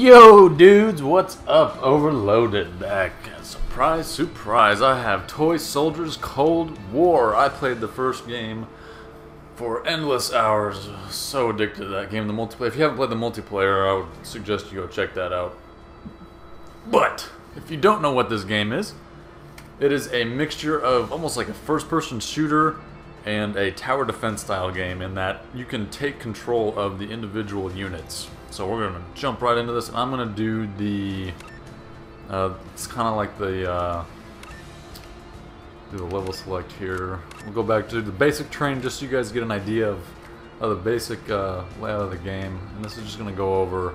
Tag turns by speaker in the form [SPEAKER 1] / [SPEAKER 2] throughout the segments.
[SPEAKER 1] Yo, dudes, what's up? Overloaded back. Surprise, surprise, I have Toy Soldiers Cold War. I played the first game for endless hours. So addicted to that game, the multiplayer. If you haven't played the multiplayer, I would suggest you go check that out. But, if you don't know what this game is, it is a mixture of almost like a first-person shooter and a tower defense style game in that you can take control of the individual units. So we're going to jump right into this, and I'm going to do the... Uh, it's kind of like the... Uh, do the level select here. We'll go back to the basic train just so you guys get an idea of, of the basic uh, layout of the game. And this is just going to go over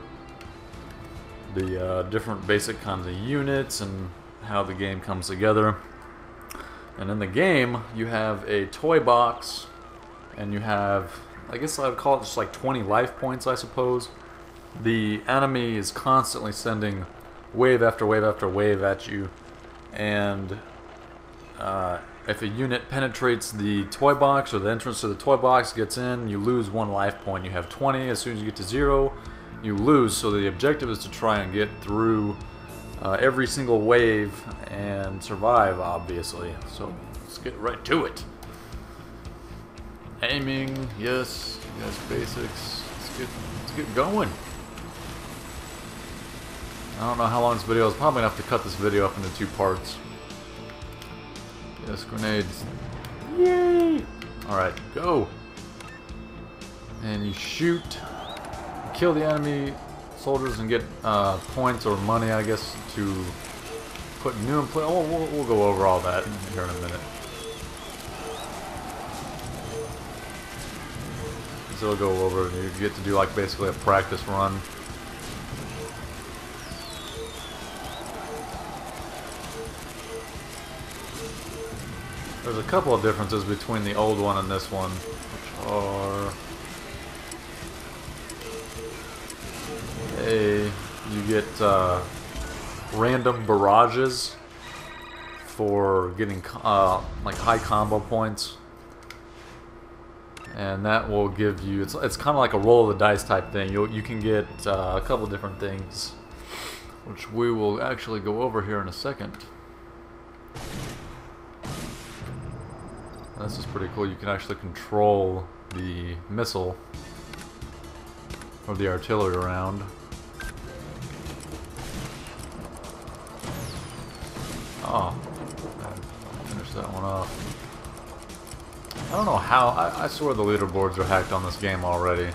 [SPEAKER 1] the uh, different basic kinds of units and how the game comes together. And in the game, you have a toy box, and you have, I guess I would call it just like 20 life points, I suppose the enemy is constantly sending wave after wave after wave at you, and uh, if a unit penetrates the toy box or the entrance to the toy box gets in, you lose one life point. You have 20. As soon as you get to zero, you lose. So the objective is to try and get through uh, every single wave and survive, obviously. So let's get right to it. Aiming, yes, yes, basics. Let's get, let's get going. I don't know how long this video is. Probably enough to cut this video up into two parts. Yes, grenades. Yay! Alright, go! And you shoot. You kill the enemy soldiers and get uh, points or money, I guess, to put new in play. Oh, we'll, we'll go over all that here in a minute. So we'll go over you get to do like basically a practice run. There's a couple of differences between the old one and this one, which are... A, you get uh, random barrages for getting uh, like high combo points. And that will give you, it's, it's kind of like a roll of the dice type thing. you you can get uh, a couple different things, which we will actually go over here in a second. This is pretty cool. You can actually control the missile or the artillery round. Oh, finish that one off. I don't know how. I, I swear the leaderboards are hacked on this game already.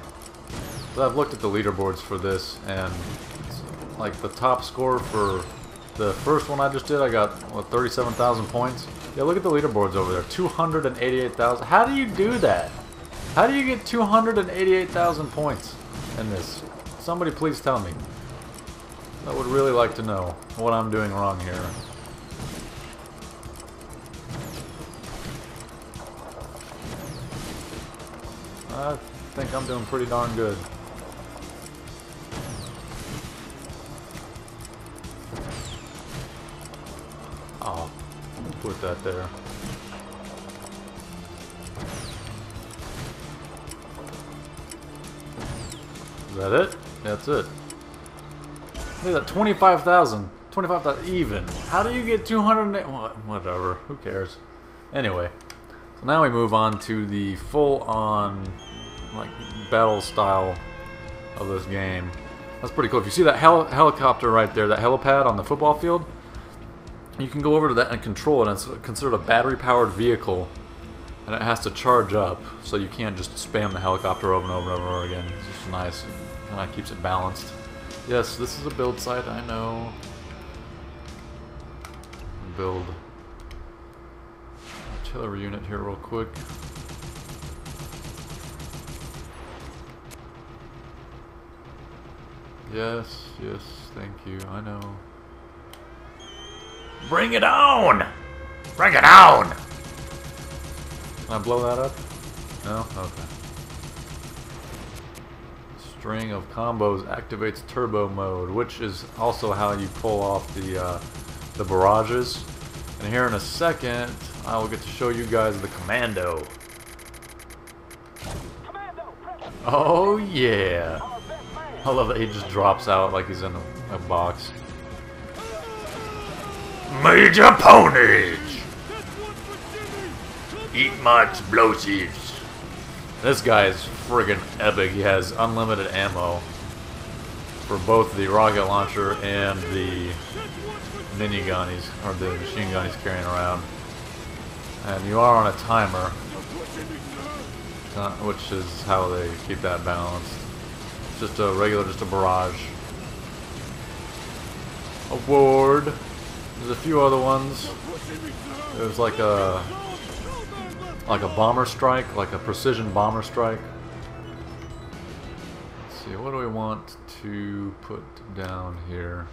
[SPEAKER 1] But I've looked at the leaderboards for this, and like the top score for the first one I just did, I got what 37,000 points. Yeah, look at the leaderboards over there. 288,000. How do you do that? How do you get 288,000 points in this? Somebody please tell me. I would really like to know what I'm doing wrong here. I think I'm doing pretty darn good. Put that there. Is that it? That's it. Look at that, 25,000. 25,000 even. How do you get 200? Whatever, who cares? Anyway, so now we move on to the full-on like battle style of this game. That's pretty cool. If you see that hel helicopter right there, that helipad on the football field, you can go over to that and control it. It's considered a battery-powered vehicle, and it has to charge up, so you can't just spam the helicopter over and over and over again. It's just nice. It kind of keeps it balanced. Yes, this is a build site, I know. Build artillery unit here real quick. Yes, yes, thank you, I know.
[SPEAKER 2] Bring it on! Bring it on!
[SPEAKER 1] Can I blow that up? No? Okay. String of combos activates turbo mode, which is also how you pull off the, uh, the barrages. And here in a second, I will get to show you guys the commando. Oh yeah! I love that he just drops out like he's in a, a box.
[SPEAKER 2] Major Ponage! Eat my explosives.
[SPEAKER 1] This guy is friggin' epic. He has unlimited ammo for both the rocket launcher and the mini gun he's, or the machine gun he's carrying around. And you are on a timer, uh, which is how they keep that balanced. It's just a regular, just a barrage. Award. There's a few other ones. There's like a like a bomber strike, like a precision bomber strike. Let's see, what do we want to put down here?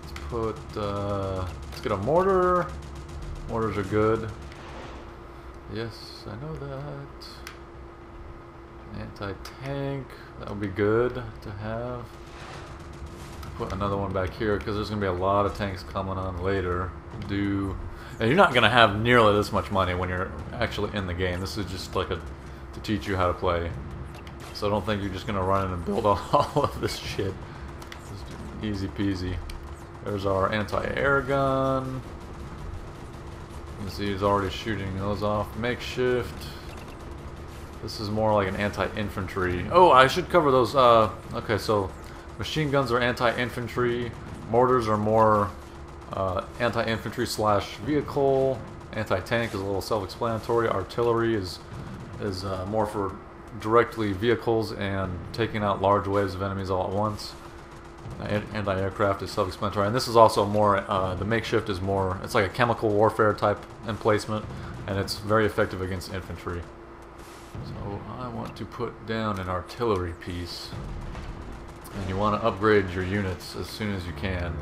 [SPEAKER 1] Let's put, uh, let's get a mortar. Mortars are good. Yes, I know that. Anti-tank, that would be good to have. Put another one back here because there's going to be a lot of tanks coming on later. Do and you're not going to have nearly this much money when you're actually in the game. This is just like a to teach you how to play. So I don't think you're just going to run in and build all, all of this shit. Easy peasy. There's our anti-air gun. You can see he's already shooting those off. Makeshift. This is more like an anti-infantry. Oh, I should cover those. Uh, okay, so machine guns are anti-infantry. Mortars are more uh, anti-infantry slash vehicle. Anti-tank is a little self-explanatory. Artillery is is uh, more for directly vehicles and taking out large waves of enemies all at once. Anti-aircraft is self-explanatory, and this is also more. Uh, the makeshift is more. It's like a chemical warfare type emplacement, and it's very effective against infantry. So I want to put down an artillery piece, and you want to upgrade your units as soon as you can.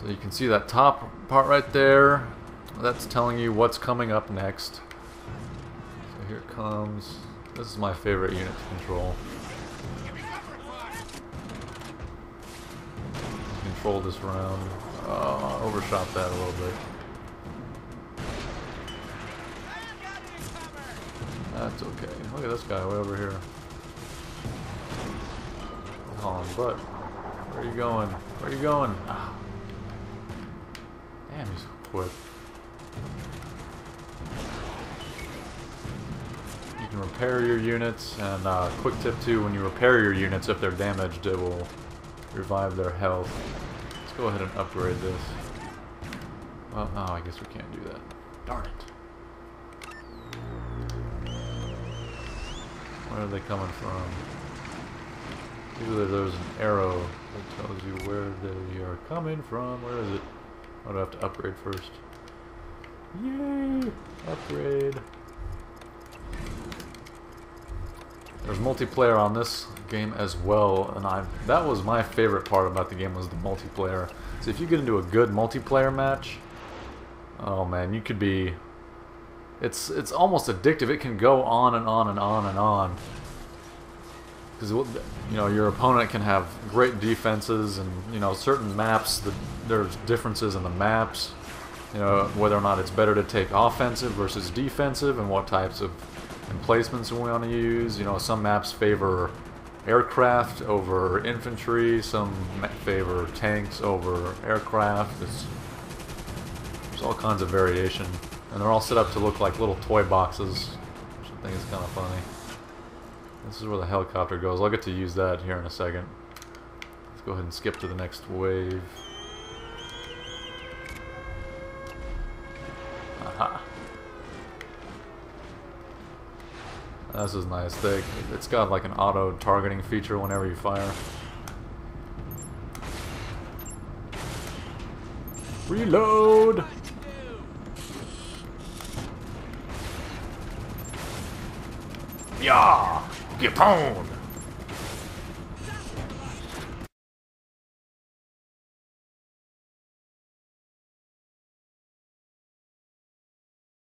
[SPEAKER 1] So you can see that top part right there. That's telling you what's coming up next. So here it comes. This is my favorite unit to control. Control this round. Oh, overshot that a little bit. That's okay. Look at this guy way over here. Hauling butt. Where are you going? Where are you going? Ah. Damn, he's quick. You can repair your units, and uh, quick tip too, when you repair your units, if they're damaged, it will revive their health. Let's go ahead and upgrade this. Well, no, I guess we can't do that. Darn it. Where are they coming from? Usually there's an arrow that tells you where they are coming from. Where is it? I I have to upgrade first? Yay! Upgrade. There's multiplayer on this game as well, and I that was my favorite part about the game was the multiplayer. So if you get into a good multiplayer match, oh man, you could be. It's it's almost addictive. It can go on and on and on and on. Because you know your opponent can have great defenses, and you know certain maps there's differences in the maps. You know whether or not it's better to take offensive versus defensive, and what types of emplacements we want to use. You know some maps favor aircraft over infantry, some favor tanks over aircraft. It's, there's all kinds of variation, and they're all set up to look like little toy boxes, which I think is kind of funny. This is where the helicopter goes. I'll get to use that here in a second. Let's go ahead and skip to the next wave. Aha. This is nice. They, it's got like an auto targeting feature whenever you fire. Reload!
[SPEAKER 2] Yeah! Capone!